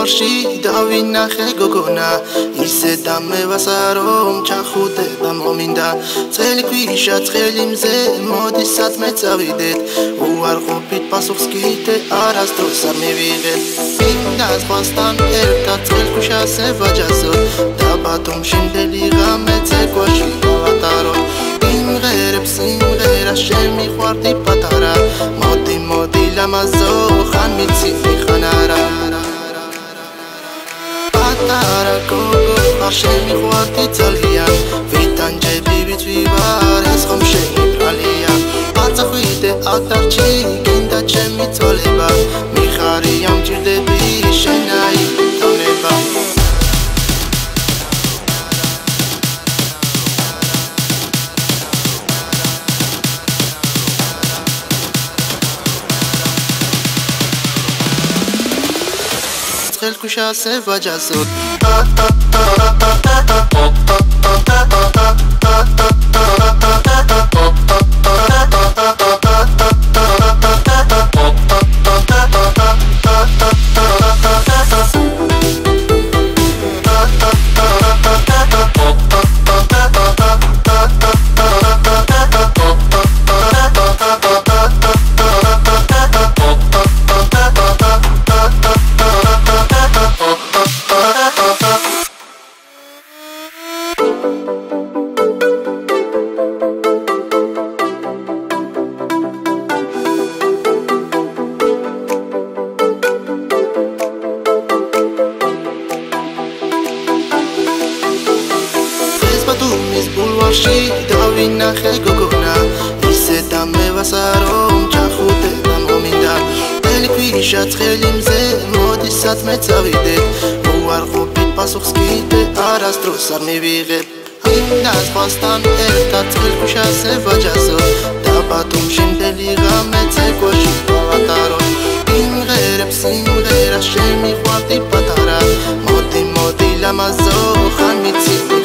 ბულვარში დავინახე გოგონა. ისე დამევასარო ჩახუტება მომინდა. წელი ქვიშა წელი მზე მოდი სათმე წავიდეთ. უარყოფით პასუხს კიდე არასდროს არ მივიღეთ. მინდა სხვასთან ერთად წელი ქვიშაზე ვაჯასო. და არ შემიყვარდი ძალიან. ვიტანჯები ვიცვივარ ეს ხომ შეიბრალია აწხვიდე ატარჩი გინდა ჩემი წოლება მიხარი ამ ჭირდები შენაი თონება ხელქვიშასე Música ბათუმის ბულვარში დავინახე გოგონა. ისე დამევასარო ჩახუტება მომინდა. ტელეკვიშა ცხელი მზე მოდი სათმე წავიდეთ უარყოფით პასუხს კიდე არასდროს არ მივიღებ მინდა სხვასთან ერთად ტელეკვიშაზე ვაჯასო. და ბათუმში მდელი ღამე ცეკვაში გავატარო იმღერებს იმღერა შემიყვარდი პატარა. მოდი მოდი ლამაზო ხან მიცი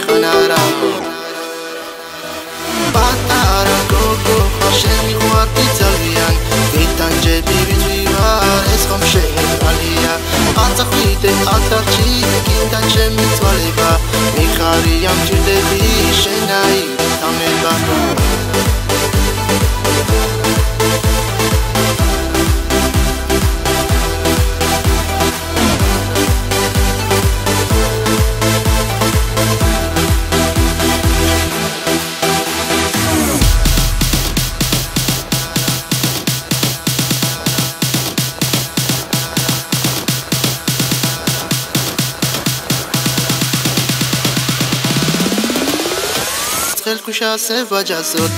აწხვიდე ატარჩი გინდა ჩემი წვალება. მიხარი ამ ჭირდები stel cu șase vagi azur